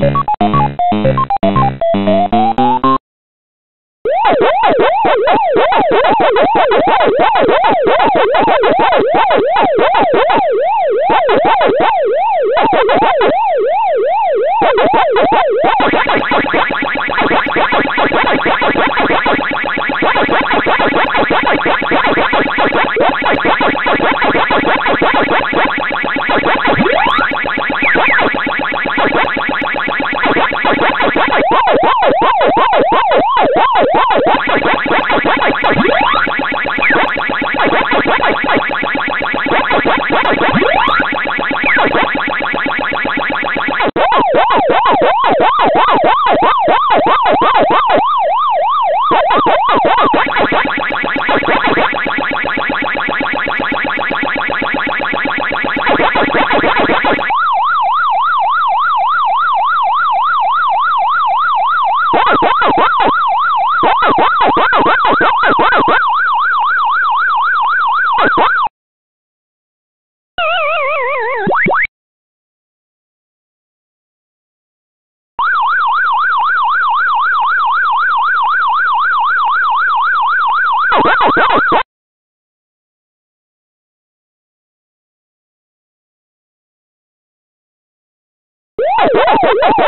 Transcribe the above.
Yeah. Ha ha ha ha!